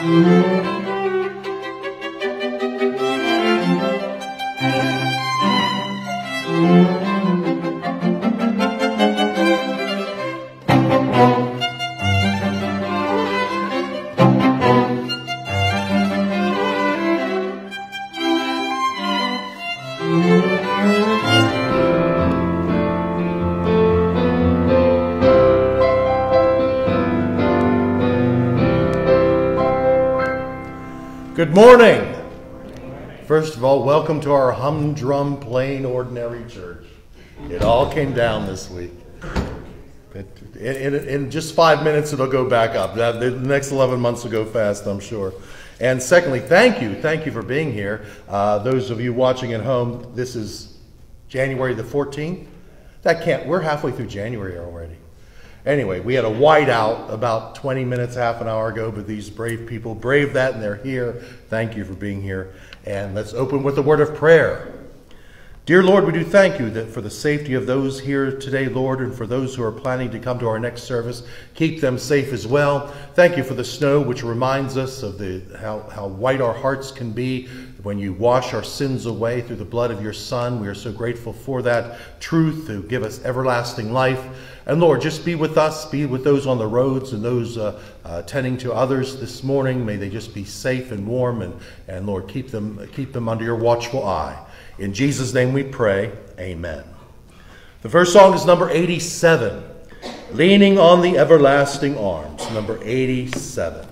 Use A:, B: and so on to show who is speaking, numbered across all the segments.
A: Música Good morning. First of all, welcome to our humdrum, plain, ordinary church. It all came down this week. in, in, in, just five minutes, it'll go back up. The next 11 months will go fast, I'm sure. And secondly, thank you. Thank you for being here. Uh, those of you watching at home, this is January the 14th. That can't, we're halfway through January already. Anyway, we had a whiteout about 20 minutes, half an hour ago, but these brave people braved that and they're here. Thank you for being here. And let's open with a word of prayer. Dear Lord, we do thank you that for the safety of those here today, Lord, and for those who are planning to come to our next service, keep them safe as well. Thank you for the snow, which reminds us of the how, how white our hearts can be when you wash our sins away through the blood of your Son. We are so grateful for that truth to give us everlasting life. And Lord, just be with us, be with those on the roads and those uh, uh, tending to others this morning. May they just be safe and warm, and, and Lord, keep them, keep them under your watchful eye. In Jesus' name we pray, amen. The first song is number 87, Leaning on the Everlasting Arms, number 87.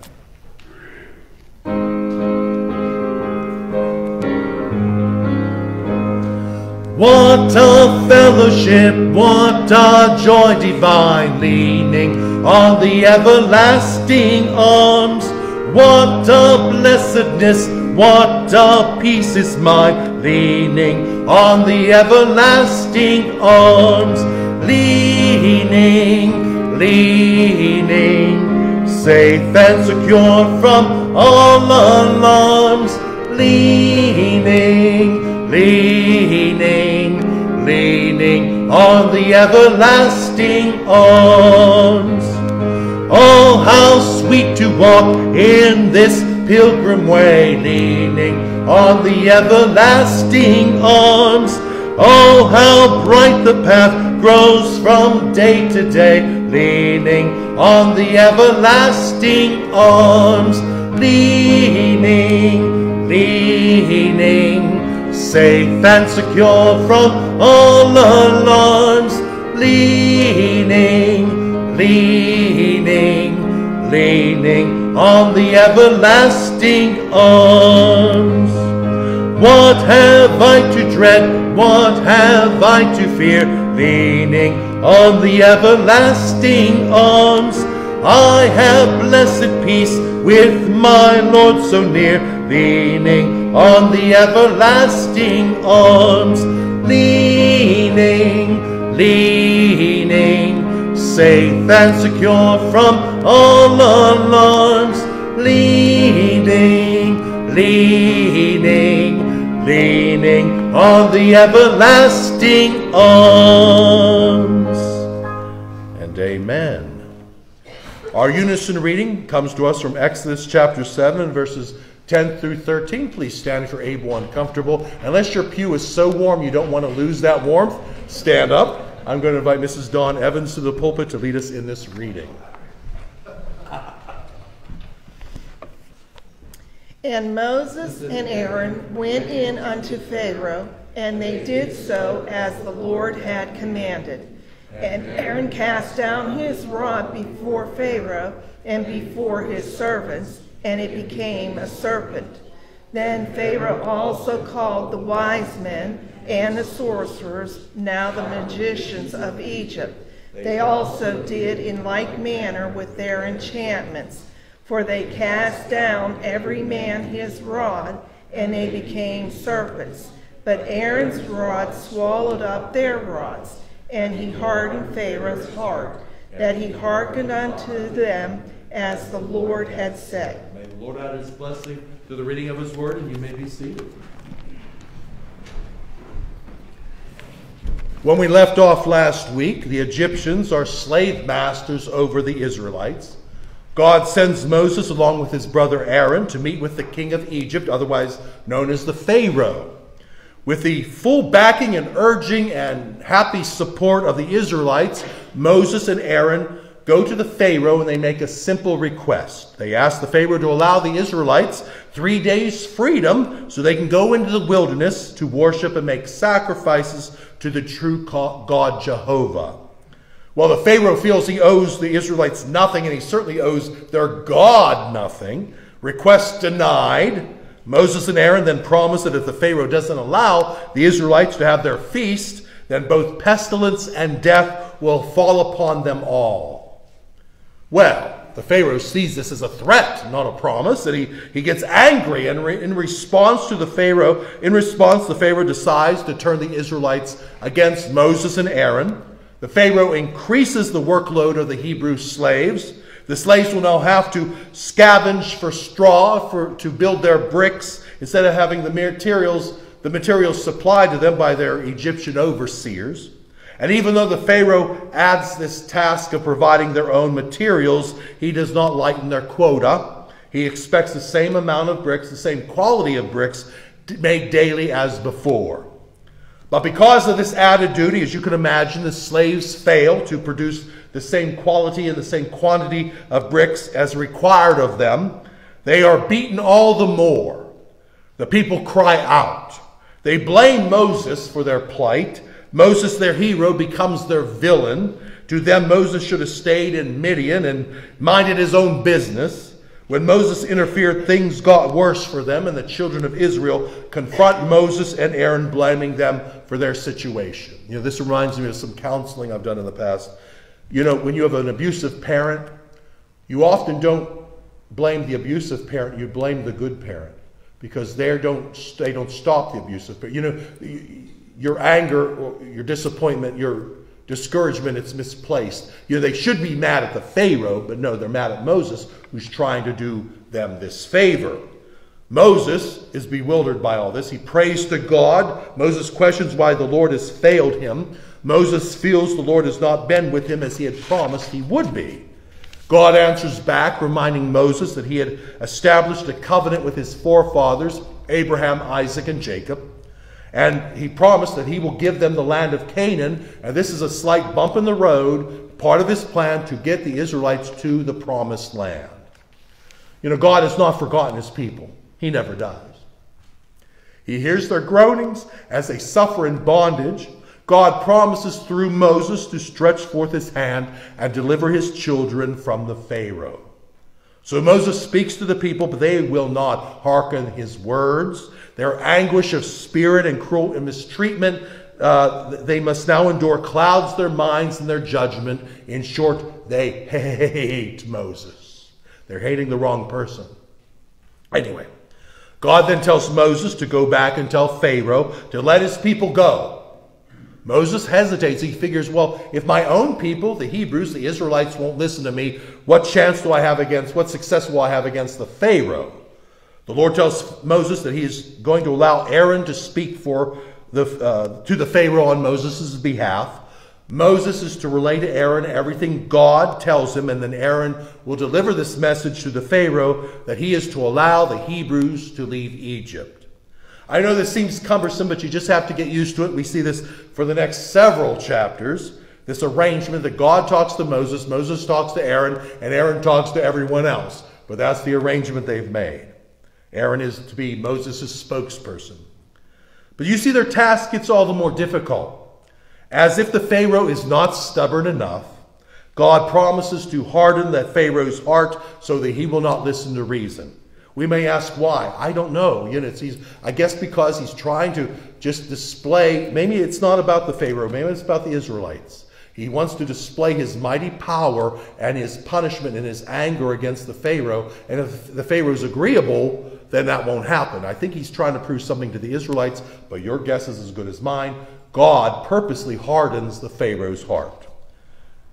A: What a fellowship, what a joy divine, leaning on the everlasting arms. What a blessedness, what a peace is mine, leaning on the everlasting arms, leaning, leaning, safe and secure from all alarms, leaning, leaning, leaning on the everlasting arms. Oh, how sweet to walk in this pilgrim way, leaning on the everlasting arms. Oh, how bright the path grows from day to day, leaning on the everlasting arms. Leaning, leaning, safe and secure from all alarms. Leaning, leaning, leaning on the everlasting arms. What have I to dread? What have I to fear? Leaning on the everlasting arms. I have blessed peace with my Lord so near, leaning on the everlasting arms. Leaning, leaning, safe and secure from all alarms. Leaning, leaning, leaning on the everlasting arms. And amen. Our unison reading comes to us from Exodus chapter 7, verses 10 through 13. Please stand if you're able and comfortable. Unless your pew is so warm you don't want to lose that warmth, stand up. I'm going to invite Mrs. Dawn Evans to the pulpit to lead us in this reading.
B: And Moses and Aaron went in unto Pharaoh, and they did so as the Lord had commanded. And Aaron cast down his rod before Pharaoh and before his servants, and it became a serpent. Then Pharaoh also called the wise men and the sorcerers, now the magicians of Egypt. They also did in like manner with their enchantments, for they cast down every man his rod, and they became serpents. But Aaron's rod swallowed up their rods, and he hardened Pharaoh's heart, that he hearkened unto them as the Lord had said.
A: May the Lord add his blessing to the reading of his word, and you may be seated. When we left off last week, the Egyptians are slave masters over the Israelites. God sends Moses along with his brother Aaron to meet with the king of Egypt, otherwise known as the Pharaoh. With the full backing and urging and happy support of the Israelites, Moses and Aaron go to the Pharaoh and they make a simple request. They ask the Pharaoh to allow the Israelites three days' freedom so they can go into the wilderness to worship and make sacrifices to the true God Jehovah. Well, the Pharaoh feels he owes the Israelites nothing, and he certainly owes their God nothing. Request denied. Moses and Aaron then promise that if the Pharaoh doesn't allow the Israelites to have their feast, then both pestilence and death will fall upon them all. Well, the Pharaoh sees this as a threat, not a promise, and he, he gets angry. And re, in response to the Pharaoh, in response, the Pharaoh decides to turn the Israelites against Moses and Aaron. The Pharaoh increases the workload of the Hebrew slaves. The slaves will now have to scavenge for straw for, to build their bricks instead of having the materials, the materials supplied to them by their Egyptian overseers. And even though the Pharaoh adds this task of providing their own materials, he does not lighten their quota. He expects the same amount of bricks, the same quality of bricks made daily as before. But because of this added duty, as you can imagine, the slaves fail to produce the same quality and the same quantity of bricks as required of them. They are beaten all the more. The people cry out. They blame Moses for their plight. Moses, their hero, becomes their villain. To them, Moses should have stayed in Midian and minded his own business. When Moses interfered, things got worse for them, and the children of Israel confront Moses and Aaron, blaming them for their situation. You know, this reminds me of some counseling I've done in the past. You know, when you have an abusive parent, you often don't blame the abusive parent, you blame the good parent because they don't, they don't stop the abusive parent. You know, your anger, your disappointment, your discouragement, it's misplaced. You know, they should be mad at the Pharaoh, but no, they're mad at Moses, who's trying to do them this favor. Moses is bewildered by all this. He prays to God. Moses questions why the Lord has failed him. Moses feels the Lord has not been with him as he had promised he would be. God answers back, reminding Moses that he had established a covenant with his forefathers, Abraham, Isaac, and Jacob. And he promised that he will give them the land of Canaan. And this is a slight bump in the road, part of his plan to get the Israelites to the promised land. You know, God has not forgotten his people, he never does. He hears their groanings as they suffer in bondage. God promises through Moses to stretch forth his hand and deliver his children from the Pharaoh. So Moses speaks to the people, but they will not hearken his words. Their anguish of spirit and cruel and mistreatment, uh, they must now endure clouds their minds and their judgment. In short, they hate Moses. They're hating the wrong person. Anyway, God then tells Moses to go back and tell Pharaoh to let his people go. Moses hesitates. He figures, well, if my own people, the Hebrews, the Israelites, won't listen to me, what chance do I have against, what success will I have against the Pharaoh? The Lord tells Moses that he is going to allow Aaron to speak for the, uh, to the Pharaoh on Moses' behalf. Moses is to relay to Aaron everything God tells him, and then Aaron will deliver this message to the Pharaoh that he is to allow the Hebrews to leave Egypt. I know this seems cumbersome, but you just have to get used to it. We see this for the next several chapters. This arrangement that God talks to Moses, Moses talks to Aaron, and Aaron talks to everyone else. But that's the arrangement they've made. Aaron is to be Moses' spokesperson. But you see, their task gets all the more difficult. As if the Pharaoh is not stubborn enough, God promises to harden that Pharaoh's heart so that he will not listen to reason. We may ask why. I don't know. You know, he's, I guess because he's trying to just display, maybe it's not about the Pharaoh, maybe it's about the Israelites. He wants to display his mighty power and his punishment and his anger against the Pharaoh. And if the Pharaoh is agreeable, then that won't happen. I think he's trying to prove something to the Israelites, but your guess is as good as mine. God purposely hardens the Pharaoh's heart.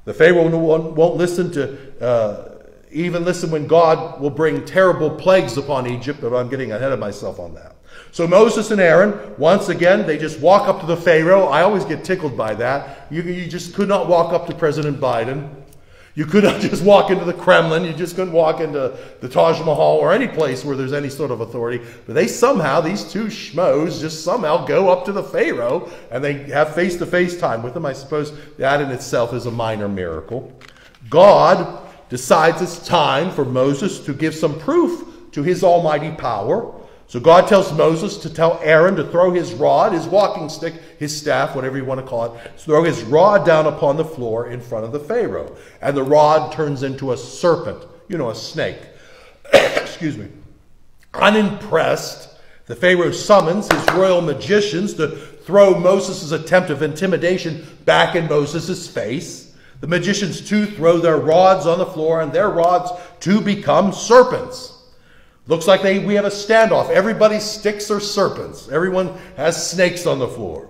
A: The Pharaoh won't listen to, uh, even listen when God will bring terrible plagues upon Egypt, but I'm getting ahead of myself on that. So Moses and Aaron, once again, they just walk up to the Pharaoh. I always get tickled by that. You, you just could not walk up to President Biden You could not just walk into the Kremlin. You just couldn't walk into the Taj Mahal or any place where there's any sort of authority. But they somehow, these two schmoes, just somehow go up to the Pharaoh and they have face to face time with him. I suppose that in itself is a minor miracle. God decides it's time for Moses to give some proof to his almighty power. So God tells Moses to tell Aaron to throw his rod, his walking stick, his staff, whatever you want to call it, throw his rod down upon the floor in front of the Pharaoh. And the rod turns into a serpent, you know, a snake. Excuse me. Unimpressed, the Pharaoh summons his royal magicians to throw Moses' attempt of intimidation back in Moses' face. The magicians too throw their rods on the floor, and their rods too become serpents. Looks like they, we have a standoff. Everybody's sticks are serpents. Everyone has snakes on the floor.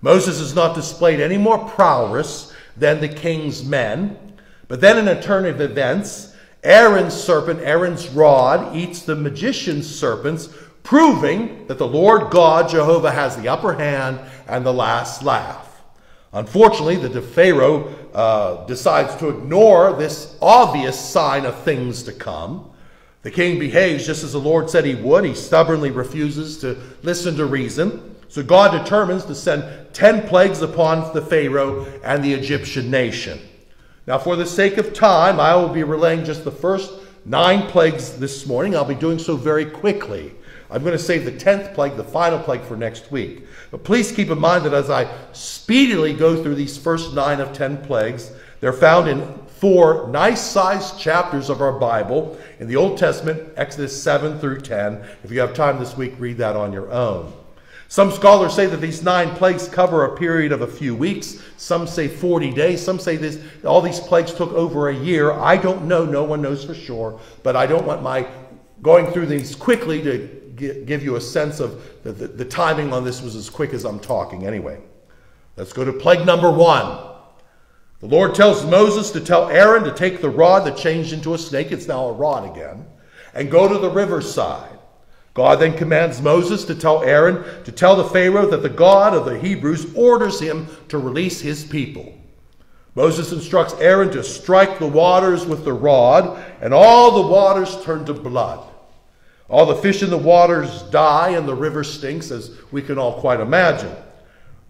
A: Moses has not displayed any more prowess than the king's men. But then in a turn of events, Aaron's serpent, Aaron's rod, eats the magician's serpents, proving that the Lord God, Jehovah, has the upper hand and the last laugh. Unfortunately, the Pharaoh uh, decides to ignore this obvious sign of things to come. The king behaves just as the Lord said he would. He stubbornly refuses to listen to reason. So God determines to send 10 plagues upon the Pharaoh and the Egyptian nation. Now, for the sake of time, I will be relaying just the first nine plagues this morning. I'll be doing so very quickly. I'm going to save the 10th plague, the final plague, for next week. But please keep in mind that as I speedily go through these first nine of 10 plagues, they're found in four nice sized chapters of our Bible in the Old Testament, Exodus 7 through 10. If you have time this week, read that on your own. Some scholars say that these nine plagues cover a period of a few weeks. Some say 40 days. Some say this, all these plagues took over a year. I don't know. No one knows for sure. But I don't want my going through these quickly to give you a sense of the, the, the timing on this was as quick as I'm talking anyway. Let's go to plague number one. The Lord tells Moses to tell Aaron to take the rod that changed into a snake, it's now a rod again, and go to the riverside. God then commands Moses to tell Aaron to tell the Pharaoh that the God of the Hebrews orders him to release his people. Moses instructs Aaron to strike the waters with the rod, and all the waters turn to blood. All the fish in the waters die, and the river stinks, as we can all quite imagine.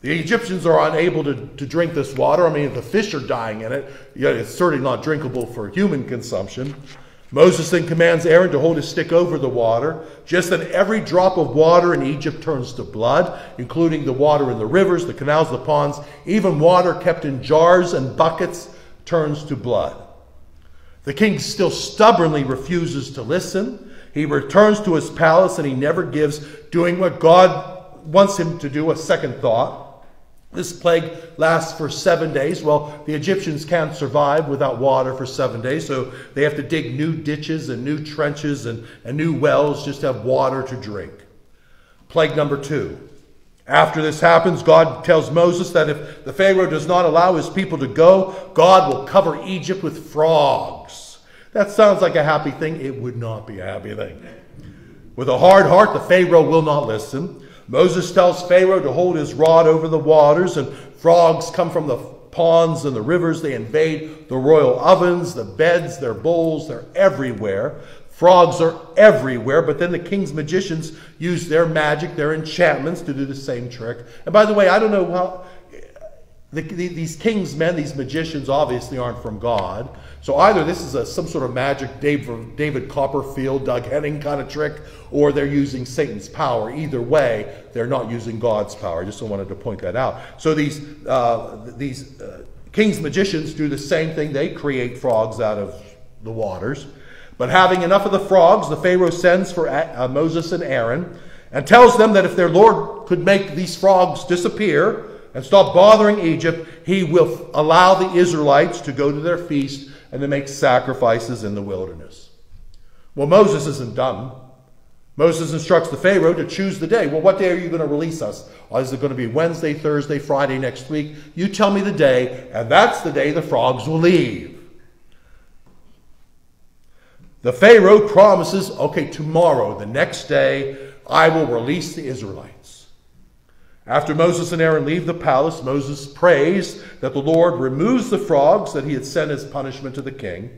A: The Egyptians are unable to, to drink this water. I mean, the fish are dying in it, yet it's certainly not drinkable for human consumption. Moses then commands Aaron to hold his stick over the water. Just then, every drop of water in Egypt turns to blood, including the water in the rivers, the canals, the ponds. Even water kept in jars and buckets turns to blood. The king still stubbornly refuses to listen. He returns to his palace and he never gives doing what God wants him to do a second thought. This plague lasts for seven days. Well, the Egyptians can't survive without water for seven days, so they have to dig new ditches and new trenches and, and new wells just to have water to drink. Plague number two. After this happens, God tells Moses that if the Pharaoh does not allow his people to go, God will cover Egypt with frogs. That sounds like a happy thing. It would not be a happy thing. With a hard heart, the Pharaoh will not listen. Moses tells Pharaoh to hold his rod over the waters, and frogs come from the ponds and the rivers. They invade the royal ovens, the beds, their bowls, they're everywhere. Frogs are everywhere, but then the king's magicians use their magic, their enchantments to do the same trick. And by the way, I don't know how the, the, these king's men, these magicians, obviously aren't from God. So either this is a, some sort of magic David, David Copperfield, Doug Henning kind of trick, or they're using Satan's power. Either way, they're not using God's power. I just wanted to point that out. So these, uh, these uh, king's magicians do the same thing. They create frogs out of the waters. But having enough of the frogs, the Pharaoh sends for uh, Moses and Aaron and tells them that if their Lord could make these frogs disappear, and stop bothering Egypt, he will allow the Israelites to go to their feast and to make sacrifices in the wilderness. Well, Moses isn't dumb. Moses instructs the Pharaoh to choose the day. Well, what day are you going to release us? Or is it going to be Wednesday, Thursday, Friday next week? You tell me the day, and that's the day the frogs will leave. The Pharaoh promises, okay, tomorrow, the next day, I will release the Israelites. After Moses and Aaron leave the palace, Moses prays that the Lord removes the frogs that he had sent as punishment to the king.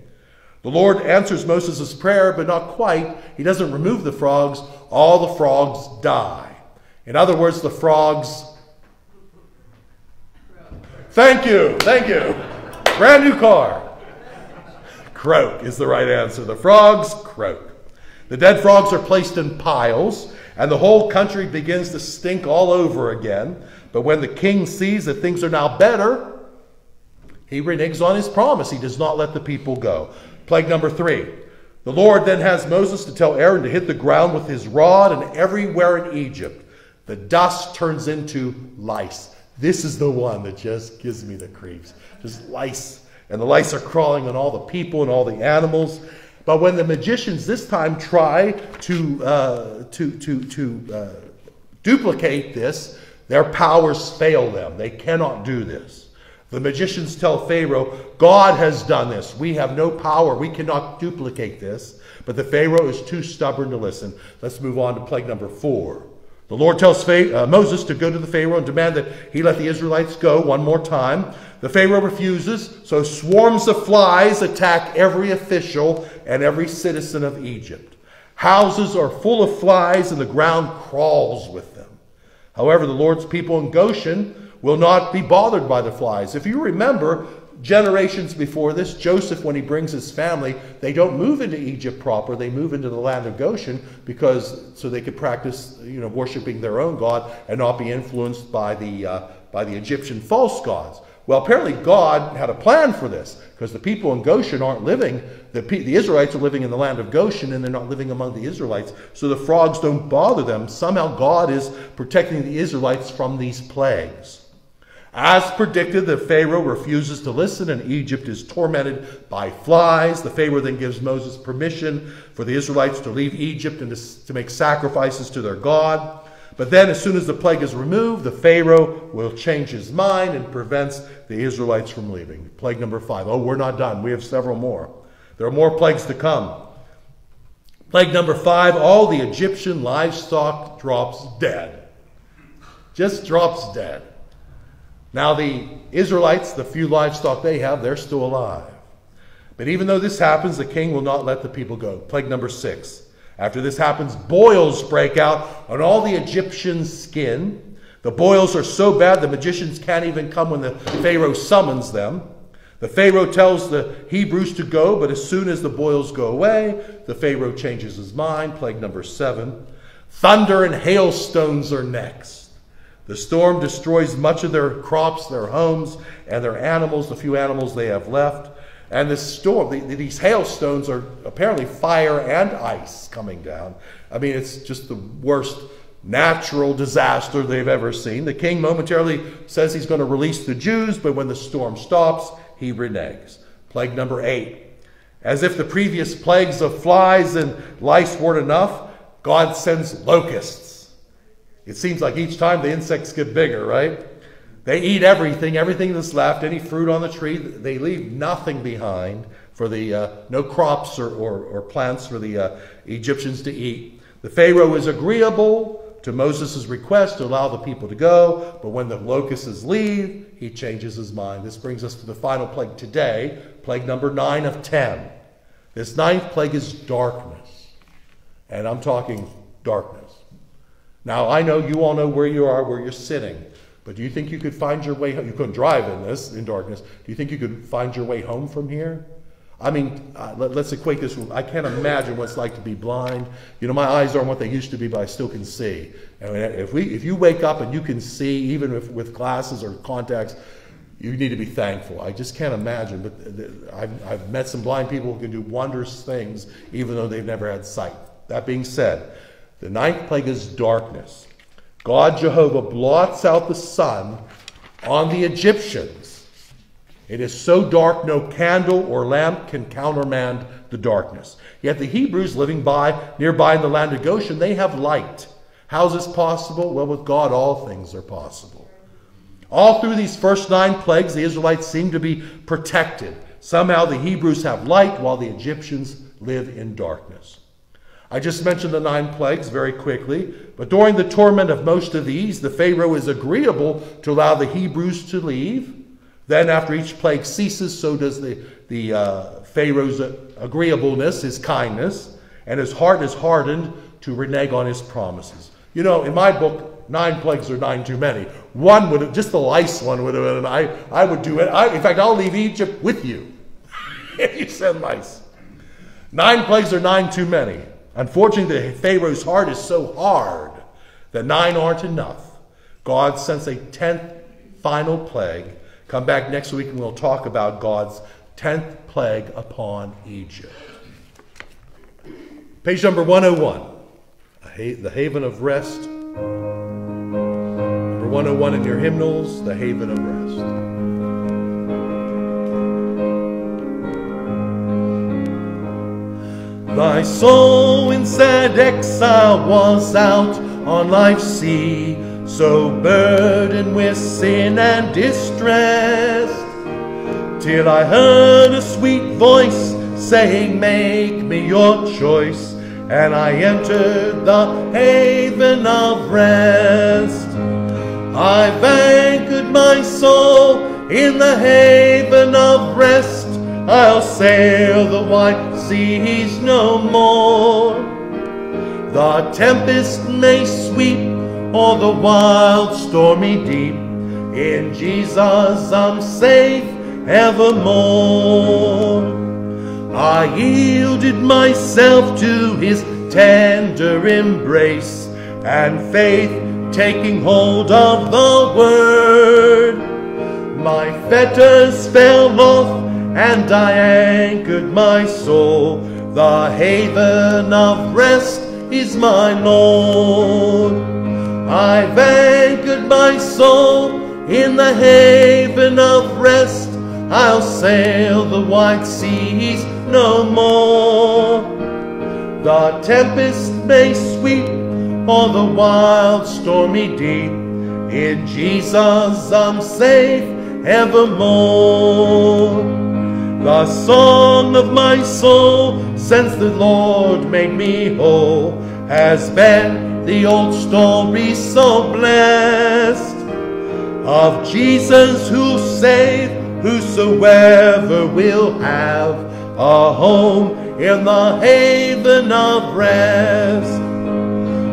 A: The Lord answers Moses' prayer, but not quite. He doesn't remove the frogs. All the frogs die. In other words, the frogs. Thank you, thank you. Brand new car. Croak is the right answer. The frogs croak. The dead frogs are placed in piles, and the whole country begins to stink all over again. But when the king sees that things are now better, he reneges on his promise. He does not let the people go. Plague number three. The Lord then has Moses to tell Aaron to hit the ground with his rod, and everywhere in Egypt, the dust turns into lice. This is the one that just gives me the creeps. Just lice. And the lice are crawling on all the people and all the animals. But when the magicians this time try to, uh, to, to, to uh, duplicate this, their powers fail them. They cannot do this. The magicians tell Pharaoh, God has done this. We have no power. We cannot duplicate this. But the Pharaoh is too stubborn to listen. Let's move on to plague number four. The Lord tells uh, Moses to go to the Pharaoh and demand that he let the Israelites go one more time. The Pharaoh refuses, so swarms of flies attack every official and every citizen of Egypt. Houses are full of flies and the ground crawls with them. However, the Lord's people in Goshen will not be bothered by the flies. If you remember, generations before this, Joseph, when he brings his family, they don't move into Egypt proper. They move into the land of Goshen because so they could practice, you know, worshiping their own God and not be influenced by the uh, by the Egyptian false gods. Well, apparently God had a plan for this because the people in Goshen aren't living. The, the Israelites are living in the land of Goshen and they're not living among the Israelites. So the frogs don't bother them. Somehow God is protecting the Israelites from these plagues. As predicted, the Pharaoh refuses to listen, and Egypt is tormented by flies. The Pharaoh then gives Moses permission for the Israelites to leave Egypt and to, to make sacrifices to their God. But then, as soon as the plague is removed, the Pharaoh will change his mind and prevents the Israelites from leaving. Plague number five. Oh, we're not done. We have several more. There are more plagues to come. Plague number five all the Egyptian livestock drops dead. Just drops dead. Now, the Israelites, the few livestock they have, they're still alive. But even though this happens, the king will not let the people go. Plague number six. After this happens, boils break out on all the Egyptian skin. The boils are so bad the magicians can't even come when the Pharaoh summons them. The Pharaoh tells the Hebrews to go, but as soon as the boils go away, the Pharaoh changes his mind. Plague number seven. Thunder and hailstones are next. The storm destroys much of their crops, their homes, and their animals, the few animals they have left. And this storm, the, these hailstones are apparently fire and ice coming down. I mean, it's just the worst natural disaster they've ever seen. The king momentarily says he's going to release the Jews, but when the storm stops, he reneges. Plague number eight. As if the previous plagues of flies and lice weren't enough, God sends locusts. It seems like each time the insects get bigger, right? They eat everything, everything that's left, any fruit on the tree. They leave nothing behind for the, uh, no crops or, or, or, plants for the uh, Egyptians to eat. The Pharaoh is agreeable to Moses' request to allow the people to go, but when the locusts leave, he changes his mind. This brings us to the final plague today, plague number nine of ten. This ninth plague is darkness. And I'm talking darkness. Now, I know you all know where you are, where you're sitting, but do you think you could find your way home? You couldn't drive in this, in darkness. Do you think you could find your way home from here? I mean, uh, let, us equate this. I can't imagine what it's like to be blind. You know, my eyes aren't what they used to be, but I still can see. And if we, if you wake up and you can see, even if, with glasses or contacts, you need to be thankful. I just can't imagine. But I've, I've met some blind people who can do wondrous things, even though they've never had sight. That being said, the ninth plague is darkness. God Jehovah blots out the sun on the Egyptians. It is so dark no candle or lamp can countermand the darkness. Yet the Hebrews living by nearby in the land of Goshen, they have light. How is this possible? Well, with God, all things are possible. All through these first nine plagues, the Israelites seem to be protected. Somehow the Hebrews have light while the Egyptians live in darkness. I just mentioned the nine plagues very quickly, but during the torment of most of these, the Pharaoh is agreeable to allow the Hebrews to leave. Then, after each plague ceases, so does the, the uh, Pharaoh's agreeableness, his kindness, and his heart is hardened to renege on his promises. You know, in my book, nine plagues are nine too many. One would have, just the lice one would have been, I, I would do it. I, in fact, I'll leave Egypt with you if you send lice. Nine plagues are nine too many. Unfortunately, the Pharaoh's heart is so hard that nine aren't enough. God sends a tenth final plague. Come back next week and we'll talk about God's tenth plague upon Egypt. Page number 101, the haven of rest. Number 101 in your hymnals, the haven of rest. My soul in sad exile was out on life's sea, so burdened with sin and distress, till I heard a sweet voice saying, Make me your choice, and I entered the haven of rest. I've anchored my soul in the haven of rest. I'll sail the wide seas no more. The tempest may sweep or the wild stormy deep. In Jesus I'm safe evermore. I yielded myself to his tender embrace and faith taking hold of the word. My fetters fell off and I anchored my soul. The haven of rest is my Lord. I've anchored my soul in the haven of rest. I'll sail the wide seas no more. The tempest may sweep or the wild stormy deep. In Jesus I'm safe evermore. The song of my soul since the Lord made me whole has been the old story so blessed of Jesus who saved whosoever will have a home in the haven of rest.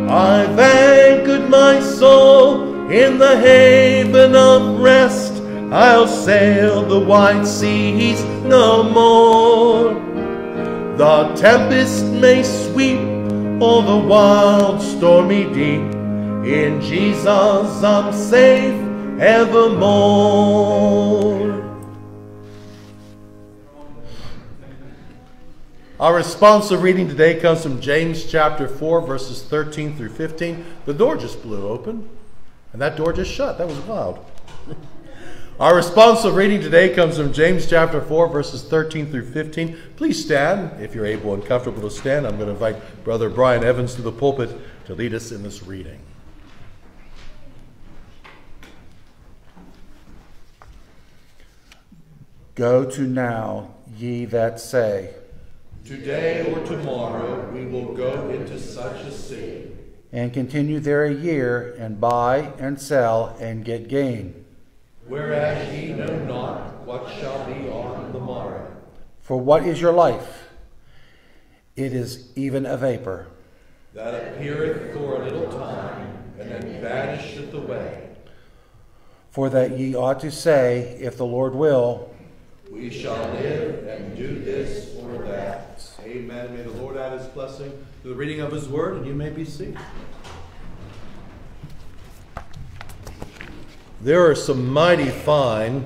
A: I've anchored my soul in the haven of rest I'll sail the wide seas no more. The tempest may sweep or the wild stormy deep. In Jesus I'm safe evermore. Our responsive reading today comes from James chapter 4, verses 13 through 15. The door just blew open, and that door just shut. That was wild. Our responsive reading today comes from James chapter 4, verses 13 through 15. Please stand if you're able and comfortable to stand. I'm going to invite Brother Brian Evans to the pulpit to lead us in this reading.
C: Go to now, ye that say,
A: Today or tomorrow we will go into such a city,
C: and continue there a year, and buy and sell and get gain
A: whereas ye know not what shall be on the morrow.
C: For what is your life? It is even a vapor.
A: That appeareth for a little time, and then vanisheth away.
C: For that ye ought to say, If the Lord will,
A: we shall live and do this or that. Amen. May the Lord add his blessing to the reading of his word, and you may be seated. There are some mighty fine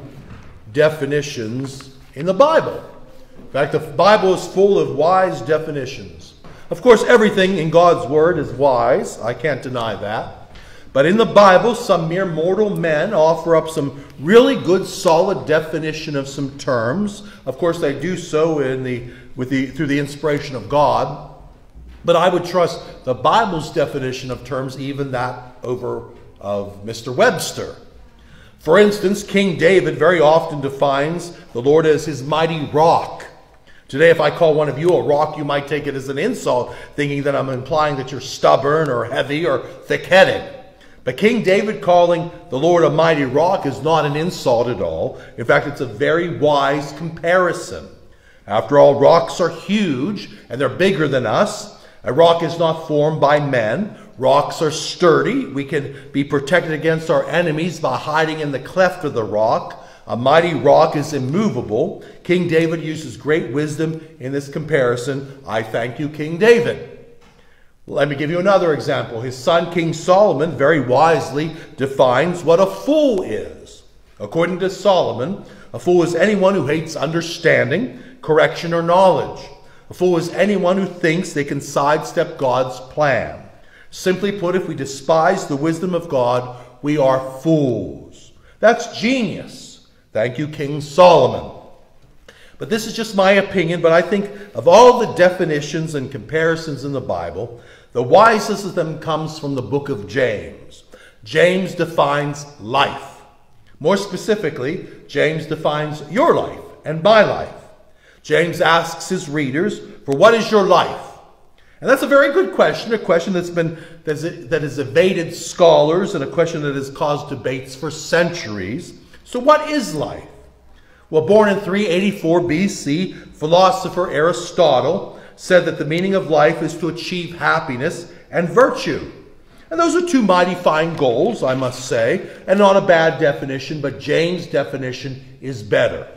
A: definitions in the Bible. In fact, the Bible is full of wise definitions. Of course, everything in God's Word is wise. I can't deny that. But in the Bible, some mere mortal men offer up some really good, solid definition of some terms. Of course, they do so in the, with the, through the inspiration of God. But I would trust the Bible's definition of terms, even that over of Mr. Webster. For instance, King David very often defines the Lord as his mighty rock. Today, if I call one of you a rock, you might take it as an insult, thinking that I'm implying that you're stubborn or heavy or thick headed. But King David calling the Lord a mighty rock is not an insult at all. In fact, it's a very wise comparison. After all, rocks are huge and they're bigger than us. A rock is not formed by men. Rocks are sturdy. We can be protected against our enemies by hiding in the cleft of the rock. A mighty rock is immovable. King David uses great wisdom in this comparison. I thank you, King David. Let me give you another example. His son, King Solomon, very wisely defines what a fool is. According to Solomon, a fool is anyone who hates understanding, correction, or knowledge. A fool is anyone who thinks they can sidestep God's plan. Simply put, if we despise the wisdom of God, we are fools. That's genius. Thank you, King Solomon. But this is just my opinion, but I think of all the definitions and comparisons in the Bible, the wisest of them comes from the book of James. James defines life. More specifically, James defines your life and my life. James asks his readers, For what is your life? And that's a very good question, a question that's been that has evaded scholars and a question that has caused debates for centuries. So what is life? Well, born in 384 BC, philosopher Aristotle said that the meaning of life is to achieve happiness and virtue. And those are two mighty fine goals, I must say, and not a bad definition, but James' definition is better.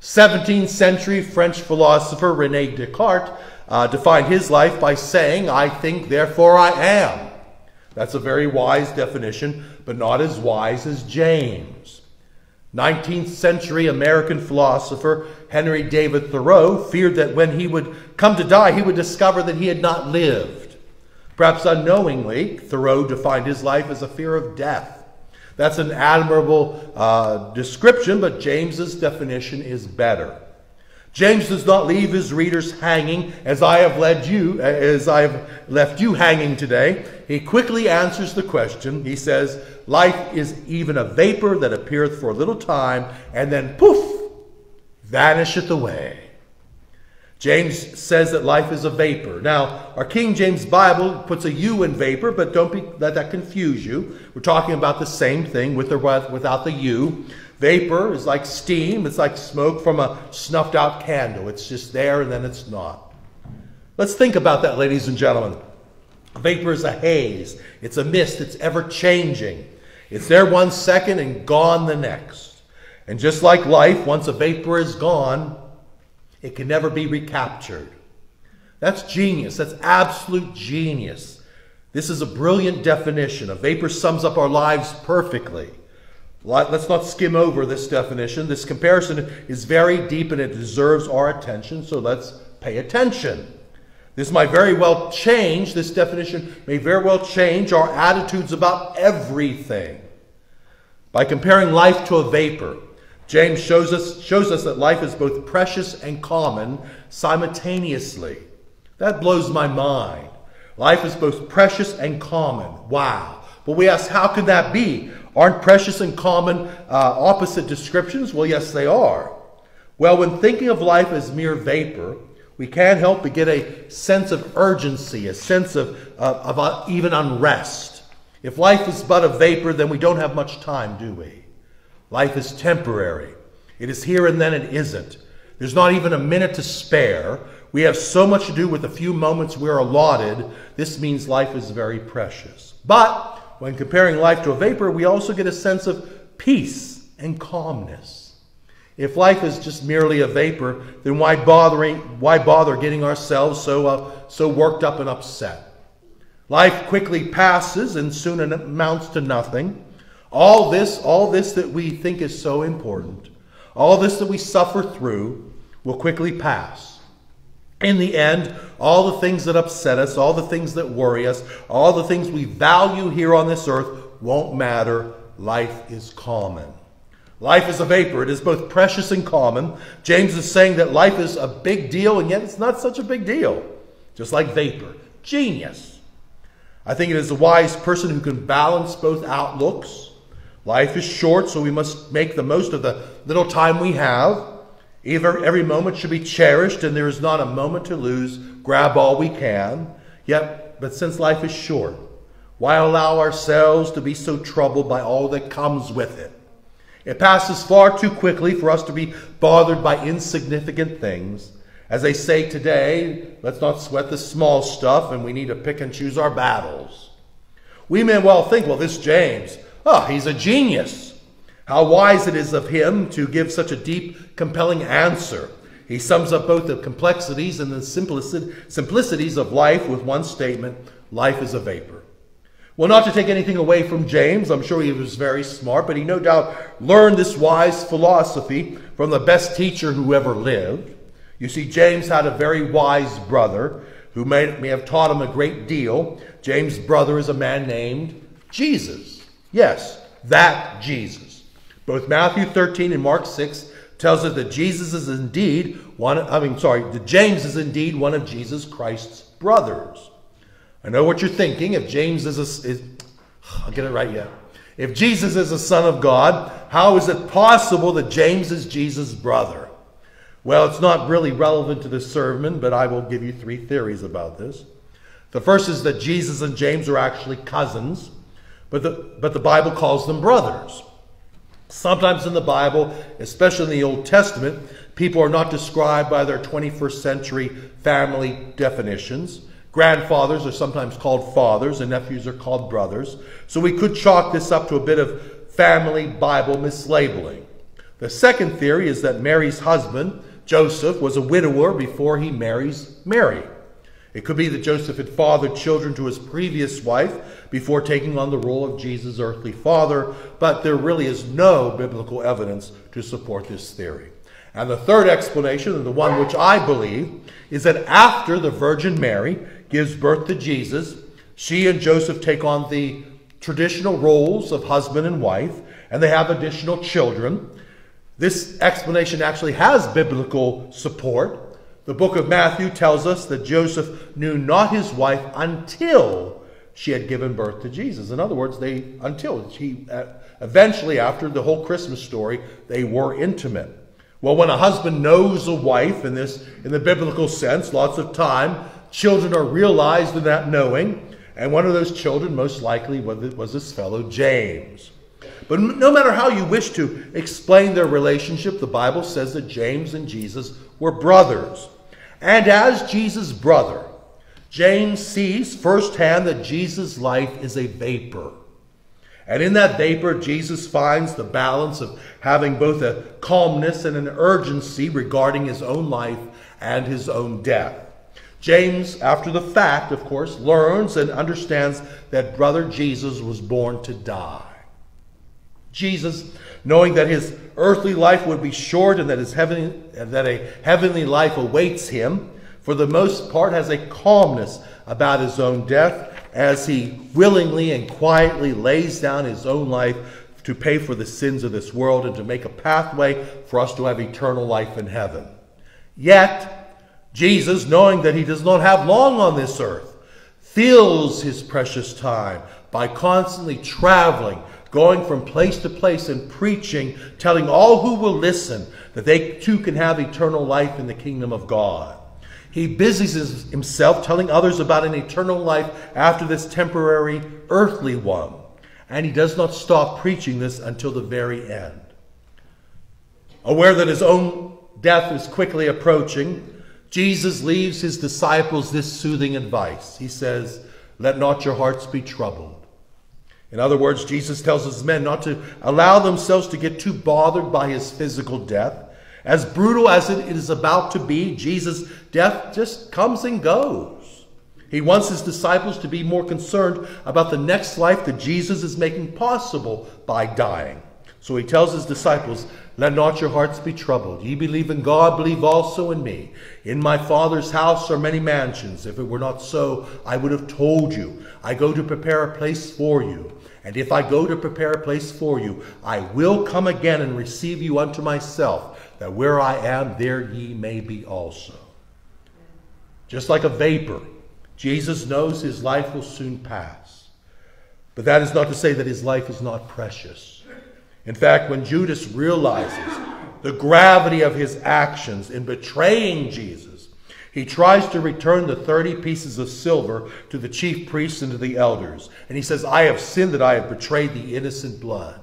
A: 17th century French philosopher Rene Descartes uh, defined his life by saying, I think, therefore I am. That's a very wise definition, but not as wise as James. 19th century American philosopher Henry David Thoreau feared that when he would come to die, he would discover that he had not lived. Perhaps unknowingly, Thoreau defined his life as a fear of death. That's an admirable uh, description, but James's definition is better. James does not leave his readers hanging as I have led you, uh, as I have left you hanging today. He quickly answers the question. He says, Life is even a vapor that appeareth for a little time, and then poof, vanisheth away. James says that life is a vapor. Now, our King James Bible puts a U in vapor, but don't be, let that confuse you. We're talking about the same thing with or without the U. Vapor is like steam, it's like smoke from a snuffed out candle. It's just there and then it's not. Let's think about that, ladies and gentlemen. Vapor is a haze, it's a mist, it's ever changing. It's there one second and gone the next. And just like life, once a vapor is gone, it can never be recaptured. That's genius. That's absolute genius. This is a brilliant definition. A vapor sums up our lives perfectly. Let's not skim over this definition. This comparison is very deep and it deserves our attention, so let's pay attention. This might very well change, this definition may very well change our attitudes about everything. By comparing life to a vapor, James shows us, shows us that life is both precious and common simultaneously. That blows my mind. Life is both precious and common. Wow. But we ask, how could that be? Aren't precious and common uh, opposite descriptions? Well, yes, they are. Well, when thinking of life as mere vapor, we can't help but get a sense of urgency, a sense of, uh, of uh, even unrest. If life is but a vapor, then we don't have much time, do we? Life is temporary. It is here and then it isn't. There's not even a minute to spare. We have so much to do with the few moments we're allotted. This means life is very precious. But when comparing life to a vapor, we also get a sense of peace and calmness. If life is just merely a vapor, then why bothering? Why bother getting ourselves so uh, so worked up and upset? Life quickly passes and soon amounts to nothing. All this, all this that we think is so important, all this that we suffer through will quickly pass. In the end, all the things that upset us, all the things that worry us, all the things we value here on this earth won't matter. Life is common. Life is a vapor. It is both precious and common. James is saying that life is a big deal, and yet it's not such a big deal. Just like vapor. Genius. I think it is a wise person who can balance both outlooks Life is short, so we must make the most of the little time we have. Either every moment should be cherished and there is not a moment to lose, grab all we can. Yet, but since life is short, why allow ourselves to be so troubled by all that comes with it? It passes far too quickly for us to be bothered by insignificant things. As they say today, let's not sweat the small stuff and we need to pick and choose our battles. We may well think, well, this James, oh, he's a genius. How wise it is of him to give such a deep, compelling answer. He sums up both the complexities and the simplicities of life with one statement life is a vapor. Well, not to take anything away from James, I'm sure he was very smart, but he no doubt learned this wise philosophy from the best teacher who ever lived. You see, James had a very wise brother who may, may have taught him a great deal. James' brother is a man named Jesus. Yes, that Jesus. Both Matthew 13 and Mark 6 tells us that Jesus is indeed one, I mean, sorry, that James is indeed one of Jesus Christ's brothers. I know what you're thinking. If James is a, is, I'll get it right yet. If Jesus is a son of God, how is it possible that James is Jesus' brother? Well, it's not really relevant to this sermon, but I will give you three theories about this. The first is that Jesus and James are actually cousins, but the, but the Bible calls them brothers. Sometimes in the Bible, especially in the Old Testament, people are not described by their 21st century family definitions. Grandfathers are sometimes called fathers, and nephews are called brothers. So we could chalk this up to a bit of family Bible mislabeling. The second theory is that Mary's husband, Joseph, was a widower before he marries Mary. It could be that Joseph had fathered children to his previous wife before taking on the role of Jesus' earthly father, but there really is no biblical evidence to support this theory. And the third explanation, and the one which I believe, is that after the Virgin Mary gives birth to Jesus, she and Joseph take on the traditional roles of husband and wife, and they have additional children. This explanation actually has biblical support. The book of Matthew tells us that Joseph knew not his wife until she had given birth to Jesus. In other words, they until he uh, eventually after the whole Christmas story, they were intimate. Well, when a husband knows a wife in this in the biblical sense, lots of time children are realized in that knowing, and one of those children most likely was this fellow James. But no matter how you wish to explain their relationship, the Bible says that James and Jesus were brothers. And as Jesus' brother, James sees firsthand that Jesus' life is a vapor. And in that vapor, Jesus finds the balance of having both a calmness and an urgency regarding his own life and his own death. James, after the fact, of course, learns and understands that brother Jesus was born to die. Jesus, knowing that his earthly life would be short and that, his heavenly, that a heavenly life awaits him, for the most part has a calmness about his own death as he willingly and quietly lays down his own life to pay for the sins of this world and to make a pathway for us to have eternal life in heaven. Yet, Jesus, knowing that he does not have long on this earth, fills his precious time by constantly traveling going from place to place and preaching, telling all who will listen that they too can have eternal life in the kingdom of God. He busies himself telling others about an eternal life after this temporary earthly one. And he does not stop preaching this until the very end. Aware that his own death is quickly approaching, Jesus leaves his disciples this soothing advice. He says, Let not your hearts be troubled. In other words, Jesus tells his men not to allow themselves to get too bothered by his physical death. As brutal as it is about to be, Jesus' death just comes and goes. He wants his disciples to be more concerned about the next life that Jesus is making possible by dying. So he tells his disciples, Let not your hearts be troubled. Ye believe in God, believe also in me. In my Father's house are many mansions. If it were not so, I would have told you. I go to prepare a place for you. And if I go to prepare a place for you, I will come again and receive you unto myself, that where I am, there ye may be also. Just like a vapor, Jesus knows his life will soon pass. But that is not to say that his life is not precious. In fact, when Judas realizes the gravity of his actions in betraying Jesus, he tries to return the 30 pieces of silver to the chief priests and to the elders. And he says, I have sinned that I have betrayed the innocent blood.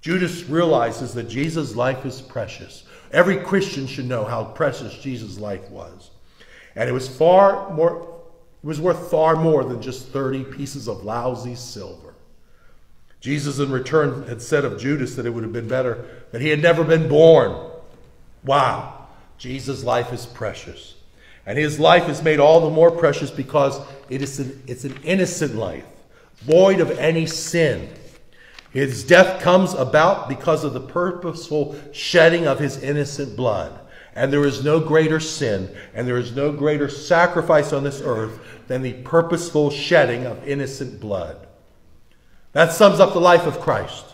A: Judas realizes that Jesus' life is precious. Every Christian should know how precious Jesus' life was. And it was far more it was worth far more than just 30 pieces of lousy silver. Jesus, in return, had said of Judas that it would have been better that he had never been born. Wow. Jesus' life is precious. And his life is made all the more precious because it is an, it's an innocent life, void of any sin. His death comes about because of the purposeful shedding of his innocent blood. And there is no greater sin and there is no greater sacrifice on this earth than the purposeful shedding of innocent blood. That sums up the life of Christ.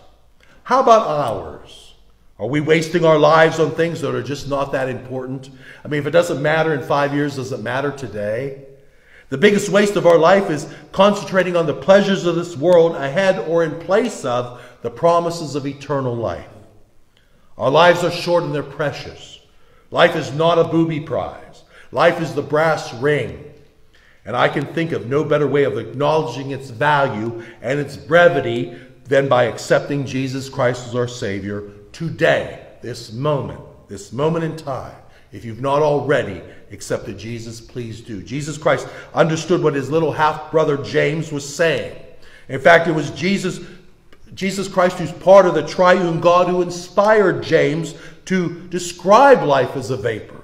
A: How about ours? Are we wasting our lives on things that are just not that important? I mean, if it doesn't matter in five years, does it matter today? The biggest waste of our life is concentrating on the pleasures of this world ahead or in place of the promises of eternal life. Our lives are short and they're precious. Life is not a booby prize. Life is the brass ring. And I can think of no better way of acknowledging its value and its brevity than by accepting Jesus Christ as our Savior today, this moment, this moment in time. If you've not already accepted Jesus, please do. Jesus Christ understood what his little half brother James was saying. In fact, it was Jesus, Jesus Christ, who's part of the triune God, who inspired James to describe life as a vapor.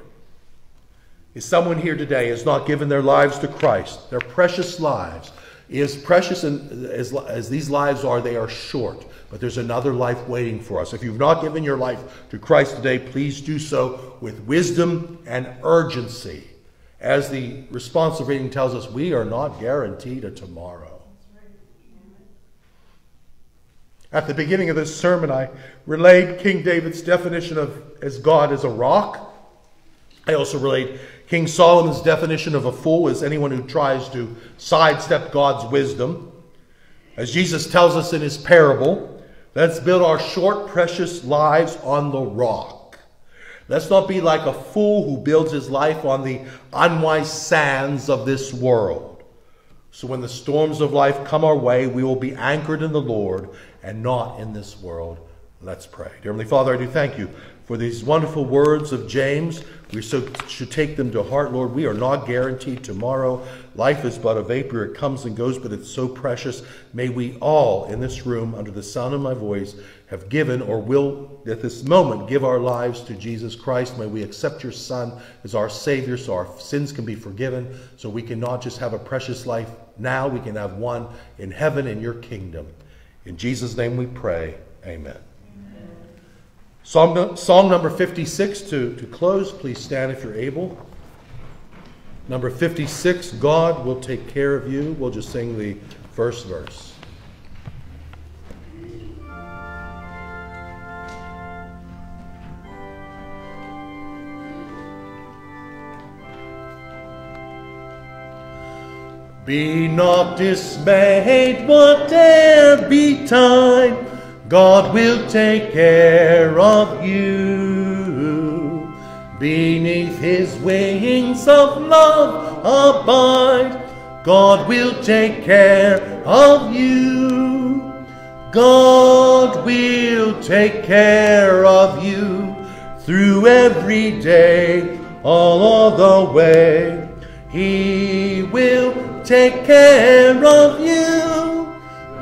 A: Is someone here today has not given their lives to Christ, their precious lives, as precious as, as these lives are, they are short. But there's another life waiting for us. If you've not given your life to Christ today, please do so with wisdom and urgency. As the responsive reading tells us, we are not guaranteed a tomorrow. At the beginning of this sermon, I relayed King David's definition of as God as a rock. I also relayed King Solomon's definition of a fool as anyone who tries to sidestep God's wisdom. As Jesus tells us in his parable, let's build our short, precious lives on the rock. Let's not be like a fool who builds his life on the unwise sands of this world. So when the storms of life come our way, we will be anchored in the Lord and not in this world. Let's pray. Dear Heavenly Father, I do thank you for these wonderful words of James. We so should take them to heart, Lord. We are not guaranteed tomorrow. Life is but a vapor. It comes and goes, but it's so precious. May we all in this room, under the sound of my voice, have given or will at this moment give our lives to Jesus Christ. May we accept your Son as our Savior so our sins can be forgiven, so we can not just have a precious life now, we can have one in heaven in your kingdom. In Jesus' name we pray. Amen. Song, song number 56 to, to close. Please stand if you're able. Number 56, God will take care of you. We'll just sing the first verse. Be not dismayed, whate'er betide God will take care of you. Beneath his wings of love abide. God will take care of you. God will take care of you through every day, all of the way. He will take care of you.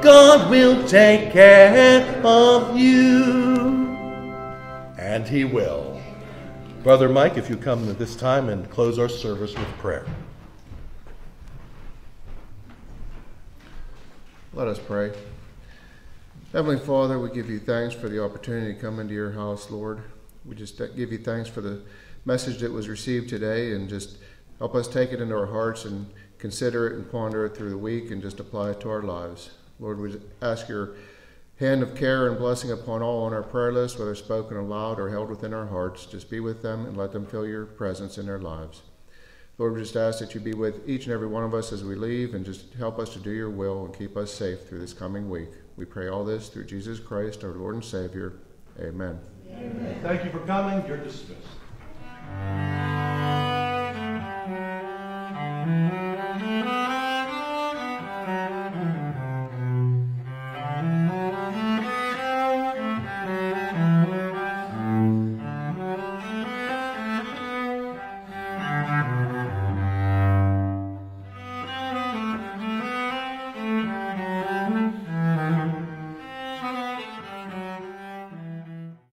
A: God will take care of you. And He will. Brother Mike, if you come at this time and close our service with prayer.
D: Let us pray. Heavenly Father, we give you thanks for the opportunity to come into your house, Lord. We just give you thanks for the message that was received today and just help us take it into our hearts and consider it and ponder it through the week and just apply it to our lives. Lord, we ask your hand of care and blessing upon all on our prayer list, whether spoken aloud or held within our hearts. Just be with them and let them feel your presence in their lives. Lord, we just ask that you be with each and every one of us as we leave and just help us to do your will and keep us safe through this coming week. We pray all this through Jesus Christ, our Lord and Savior. Amen. Amen.
A: Thank you for coming. You're dismissed.